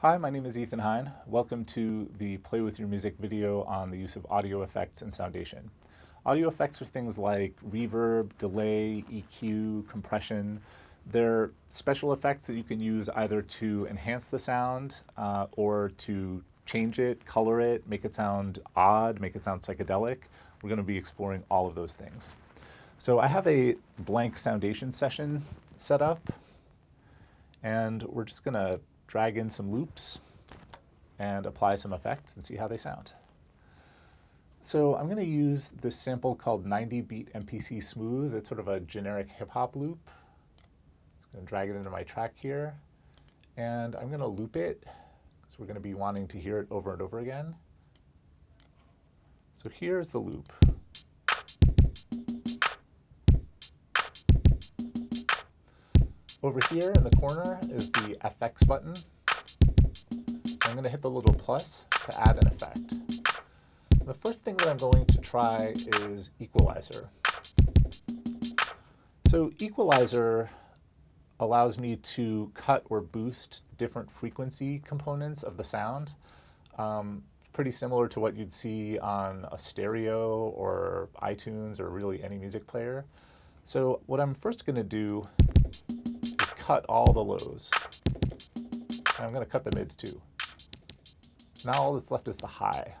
Hi, my name is Ethan Hein. Welcome to the Play With Your Music video on the use of audio effects in Soundation. Audio effects are things like reverb, delay, EQ, compression. They're special effects that you can use either to enhance the sound uh, or to change it, color it, make it sound odd, make it sound psychedelic. We're going to be exploring all of those things. So I have a blank Soundation session set up, and we're just going to drag in some loops and apply some effects and see how they sound. So I'm going to use this sample called 90 beat MPC smooth. It's sort of a generic hip hop loop. I'm going to drag it into my track here. And I'm going to loop it because we're going to be wanting to hear it over and over again. So here's the loop. Over here in the corner is the FX button. I'm going to hit the little plus to add an effect. The first thing that I'm going to try is equalizer. So equalizer allows me to cut or boost different frequency components of the sound. Um, pretty similar to what you'd see on a stereo or iTunes or really any music player. So what I'm first going to do cut all the lows. And I'm going to cut the mids too. Now all that's left is the high.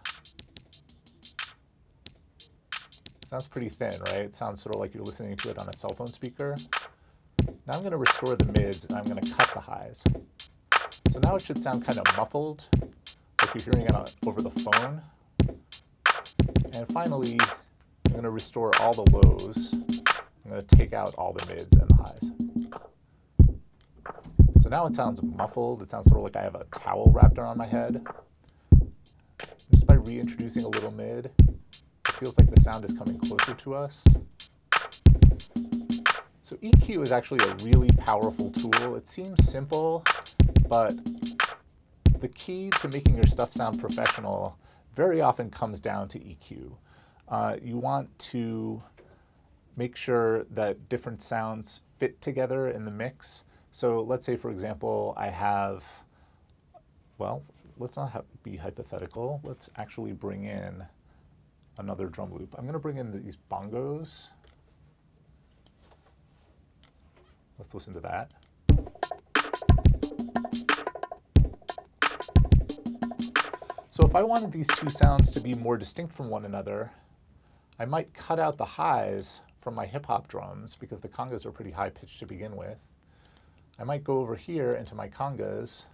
Sounds pretty thin, right? It sounds sort of like you're listening to it on a cell phone speaker. Now I'm going to restore the mids and I'm going to cut the highs. So now it should sound kind of muffled, like you're hearing it on, over the phone. And finally, I'm going to restore all the lows. I'm going to take out all the mids and the highs. So now it sounds muffled. It sounds sort of like I have a towel wrapped around my head. Just by reintroducing a little mid, it feels like the sound is coming closer to us. So EQ is actually a really powerful tool. It seems simple, but the key to making your stuff sound professional very often comes down to EQ. Uh, you want to make sure that different sounds fit together in the mix. So let's say, for example, I have, well, let's not be hypothetical. Let's actually bring in another drum loop. I'm going to bring in these bongos. Let's listen to that. So if I wanted these two sounds to be more distinct from one another, I might cut out the highs from my hip hop drums because the congas are pretty high pitched to begin with. I might go over here into my congas,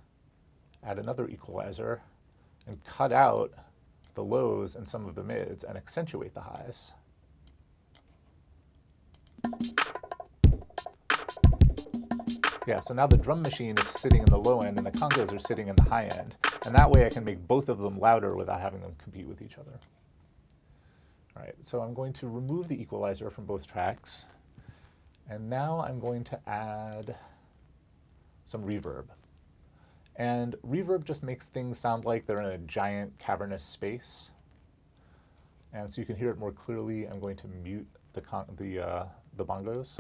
add another equalizer, and cut out the lows and some of the mids and accentuate the highs. Yeah, so now the drum machine is sitting in the low end and the congas are sitting in the high end. And that way I can make both of them louder without having them compete with each other. All right, so I'm going to remove the equalizer from both tracks. And now I'm going to add some reverb. And reverb just makes things sound like they're in a giant cavernous space. And so you can hear it more clearly. I'm going to mute the, the, uh, the bongos.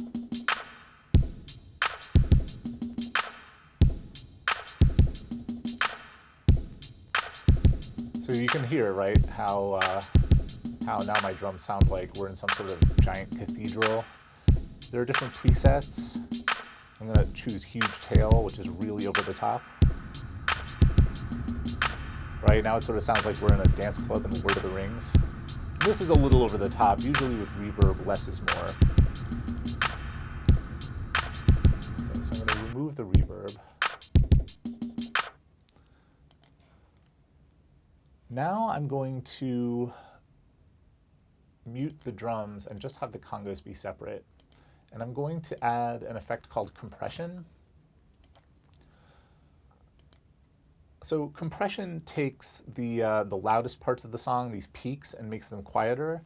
So you can hear, right, how, uh, how now my drums sound like we're in some sort of giant cathedral. There are different presets. I'm to choose huge tail, which is really over the top. Right now it sort of sounds like we're in a dance club in the Lord of the Rings. This is a little over the top. Usually with reverb, less is more. Okay, so I'm to remove the reverb. Now I'm going to mute the drums and just have the congas be separate. And I'm going to add an effect called compression. So compression takes the, uh, the loudest parts of the song, these peaks, and makes them quieter.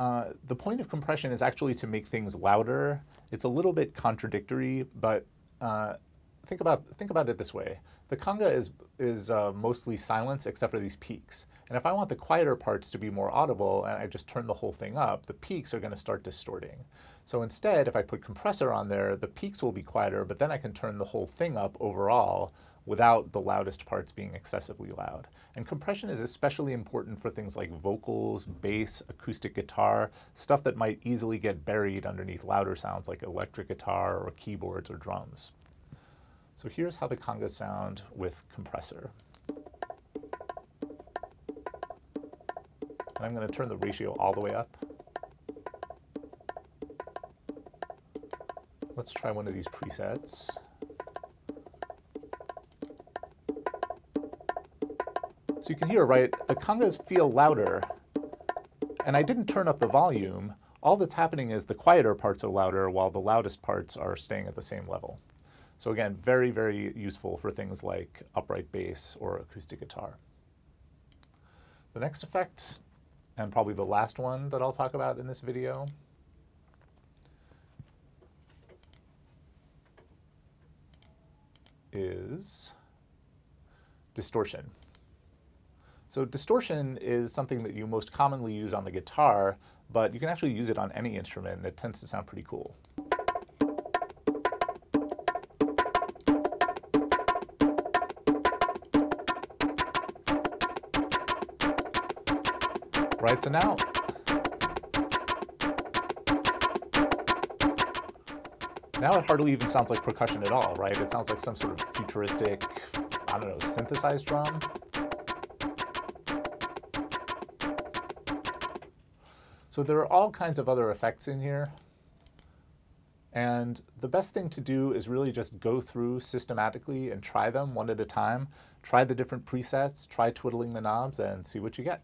Uh, the point of compression is actually to make things louder. It's a little bit contradictory, but uh, think about think about it this way: the conga is is uh, mostly silence except for these peaks, And if I want the quieter parts to be more audible and I just turn the whole thing up, the peaks are going to start distorting. So instead, if I put compressor on there, the peaks will be quieter, but then I can turn the whole thing up overall without the loudest parts being excessively loud. And compression is especially important for things like vocals, bass, acoustic guitar, stuff that might easily get buried underneath louder sounds like electric guitar or keyboards or drums. So here's how the congas sound with compressor. And I'm going to turn the ratio all the way up. Let's try one of these presets. So you can hear, right, the congas feel louder, and I didn't turn up the volume. All that's happening is the quieter parts are louder while the loudest parts are staying at the same level. So again, very, very useful for things like upright bass or acoustic guitar. The next effect and probably the last one that I'll talk about in this video. is distortion. So distortion is something that you most commonly use on the guitar, but you can actually use it on any instrument, and it tends to sound pretty cool. Right? So now, now it hardly even sounds like percussion at all, right? It sounds like some sort of futuristic, I don't know, synthesized drum. So there are all kinds of other effects in here. And the best thing to do is really just go through systematically and try them one at a time. Try the different presets, try twiddling the knobs, and see what you get.